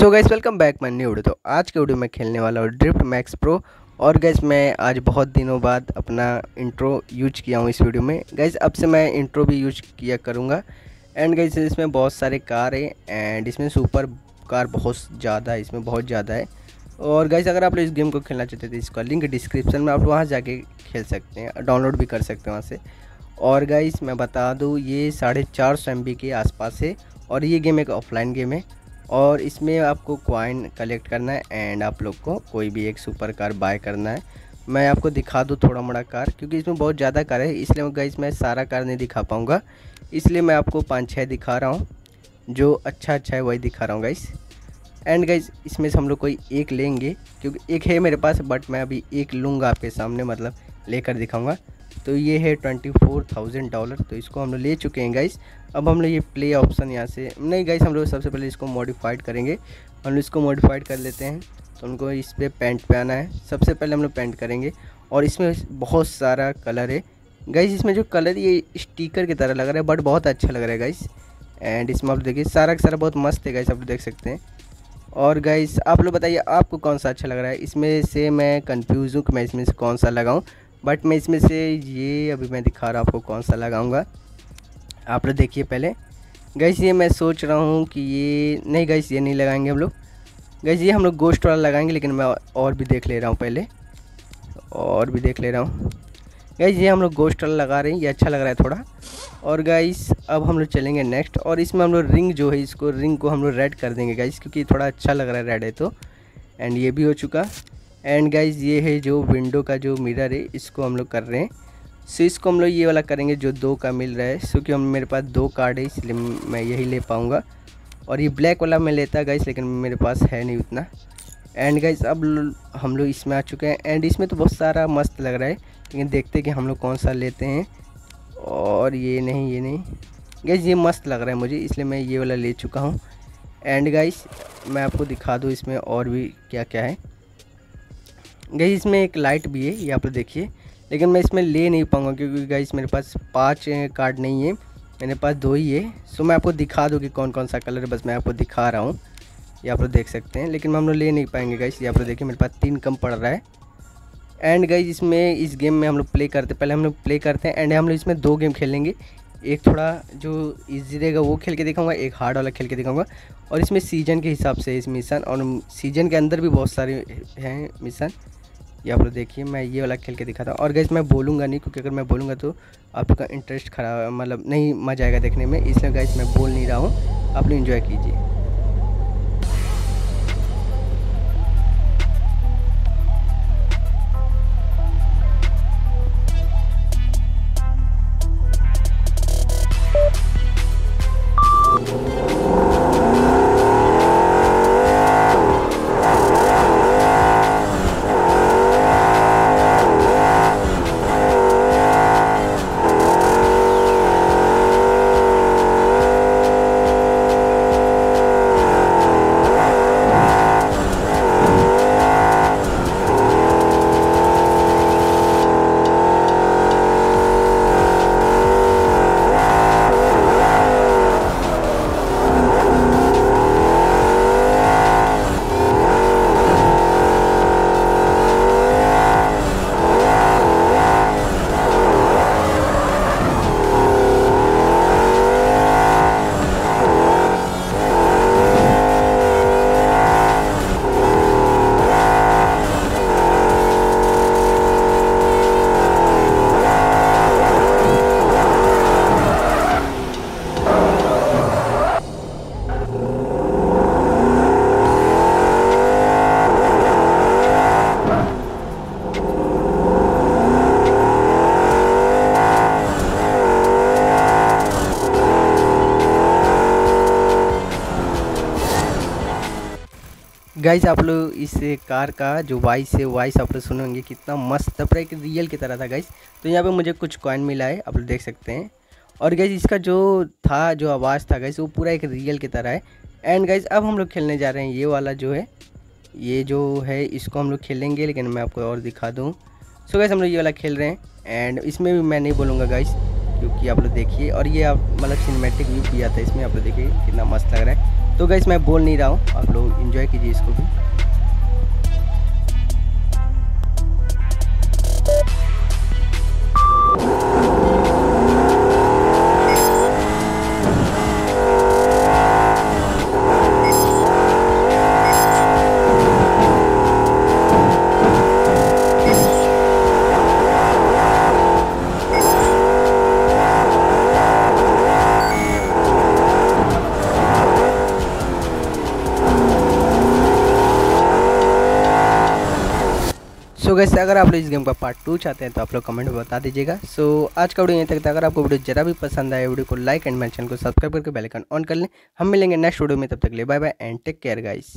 सो guys welcome back मैं न्यू तो आज के वीडियो में खेलने वाला हूँ ड्रिफ्ट मैक्स प्रो और गैस मैं आज बहुत दिनों बाद अपना इंट्रो यूज़ किया हूँ इस वीडियो में। गैस अब से मैं इंट्रो भी यूज़ किया करूँगा। एंड गैस इसमें बहुत सारे कार हैं एंड इसमें सुपर कार बहुत ज़्यादा है, इसमें बहुत ज़्यादा है। और गैस अगर आप लोग इस गेम को खेलना चाहते थे इसका लिंक डिस्क्रिप्शन में आप वहाँ जाके खेल सकते हैं डाउनलोड भी कर सकते हैं वहाँ से। और गाइस मैं बता दूँ, ये साढ़े चार सौ एम के आसपास है। और ये गेम एक ऑफलाइन गेम है। और इसमें आपको क्वाइन कलेक्ट करना है एंड आप लोग को कोई भी एक सुपर कार बाय करना है। मैं आपको दिखा दूँ थोड़ा मोड़ा कार क्योंकि इसमें बहुत ज़्यादा कार है, इसलिए गाइस मैं सारा कार नहीं दिखा पाऊँगा। इसलिए मैं आपको पाँच छः दिखा रहा हूँ, जो अच्छा अच्छा है वही दिखा रहा हूँ गाइस एंड गाइज़ इसमें से हम लोग कोई एक लेंगे, क्योंकि एक है मेरे पास बट मैं अभी एक लूँगा आपके सामने मतलब लेकर दिखाऊँगा। तो ये है ट्वेंटी फोर थाउज़ेंड डॉलर। तो इसको हम लोग ले चुके हैं गाइस अब हम लोग ये प्ले ऑप्शन यहाँ से, नहीं गाइस हम लोग सबसे पहले इसको मॉडिफाइड करेंगे। हम लोग इसको मॉडिफाइड कर लेते हैं। तो उनको इस पर पेंट पे आना है। सबसे पहले हम लोग पेंट करेंगे। और इसमें बहुत सारा कलर है। गाइस इसमें जो कलर ये स्टीकर की तरह लग रहा है बट बहुत अच्छा लग रहा है गाइस एंड इसमें आप देखिए, सारा का सारा बहुत मस्त है गाइस आप देख सकते हैं। और गाइस आप लोग बताइए, आपको कौन सा अच्छा लग रहा है? इसमें से मैं कंफ्यूज हूँ कि मैं इसमें से कौन सा लगाऊँ। बट मैं इसमें से ये अभी मैं दिखा रहा हूँ आपको कौन सा लगाऊँगा। आप लोग देखिए पहले। गैस ये मैं सोच रहा हूँ कि ये, नहीं गैस ये नहीं लगाएँगे हम लोग। गैस ये हम लोग गोश्त वाला लगाएँगे, लेकिन मैं और भी देख ले रहा हूँ पहले। और भी देख ले रहा हूँ। गैस ये हम लोग गोश्त वाला लगा रहे हैं, ये अच्छा लग रहा है थोड़ा। और गाइस अब हम लोग चलेंगे नेक्स्ट और इसमें हम लोग रिंग जो है, इसको रिंग को हम लोग रेड कर देंगे गाइस क्योंकि थोड़ा अच्छा लग रहा है रेड है तो। एंड ये भी हो चुका। एंड गाइज़ ये है जो विंडो का जो मिरर है, इसको हम लोग कर रहे हैं। सो इसको हम लोग ये वाला करेंगे जो दो का मिल रहा है। सो हम, मेरे पास दो कार्ड है, इसलिए मैं यही ले पाऊँगा। और ये ब्लैक वाला मैं लेता गाइस लेकिन मेरे पास है नहीं उतना। एंड गाइज़ अब हम लोग इसमें आ चुके हैं। एंड इसमें तो बहुत सारा मस्त लग रहा है, लेकिन देखते हैं कि हम लोग कौन सा लेते हैं। और ये नहीं ये नहीं। गाइज़ ये मस्त लग रहा है मुझे, इसलिए मैं ये वाला ले चुका हूँ। एंड गाइज़ मैं आपको दिखा दूँ इसमें और भी क्या क्या है। गई इसमें एक लाइट भी है, यहाँ पर देखिए। लेकिन मैं इसमें ले नहीं पाऊँगा क्योंकि गाइस मेरे पास पाँच कार्ड नहीं है। मेरे पास दो ही है। सो मैं आपको दिखा दूँ कि कौन कौन सा कलर है। बस मैं आपको दिखा रहा हूँ। यहाँ पर देख सकते हैं। लेकिन हम लोग ले नहीं पाएँगे गाइस यहाँ पर देखिए, मेरे पास तीन कम पड़ रहा है। एंड गाइज़ इसमें, इस गेम में हम लोग प्ले करते, पहले हम लोग प्ले करते हैं। एंड हम लोग इसमें दो गेम खेलेंगे। एक थोड़ा जो ईजी रहेगा, वो खेल के दिखाऊँगा। एक हार्ड वाला खेल के दिखाऊँगा। और इसमें सीज़न के हिसाब से इस मिशन और सीज़न के अंदर भी बहुत सारे हैं मिशन ये आप लोग देखिए, मैं ये वाला खेल के दिखाता हूँ और गैस मैं बोलूँगा नहीं, क्योंकि अगर मैं बोलूँगा तो आपका इंटरेस्ट खराब मतलब नहीं मज़ा आएगा देखने में, इसलिए गैस मैं बोल नहीं रहा हूँ। आप लोग इन्जॉय कीजिए। गाइस आप लोग इस कार का जो वॉइस है वॉइस आप लोग सुनेंगे कितना मस्त था पूरा एक रियल की तरह था गाइस तो यहाँ पे मुझे कुछ कॉइन मिला है, आप लोग देख सकते हैं. और गाइस इसका जो था, जो आवाज़ था गाइस वो पूरा एक रियल की तरह है. एंड गाइस अब हम लोग खेलने जा रहे हैं, ये वाला जो है, ये जो है, इसको हम लोग खेलेंगे, लेकिन मैं आपको और दिखा दूँ. सो गाइस हम लोग ये वाला खेल रहे हैं एंड इसमें भी मैं नहीं बोलूँगा गाइस क्योंकि आप लोग देखिए, और ये आप मतलब सिनेमेटिक व्यू आता है इसमें आप लोग देखिए, कितना मस्त लग रहा है. तो गैस मैं बोल नहीं रहा हूँ। आप लोग इन्जॉय कीजिए इसको भी। सो गैस अगर आप लोग इस गेम का पार्ट टू चाहते हैं तो आप लोग कमेंट में बता दीजिएगा। सो so, आज का वीडियो यहीं तक था। अगर आपको वीडियो जरा भी पसंद आए वीडियो को लाइक एंड मेरे चैनल को सब्सक्राइब करके बेल आइकन ऑन कर लें। हम मिलेंगे नेक्स्ट वीडियो में तब तक ले bye bye and take care guys